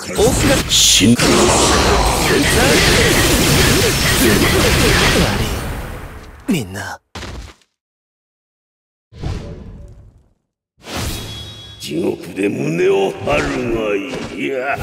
大須が死んだ悪いみんな地獄で胸を張るがいいや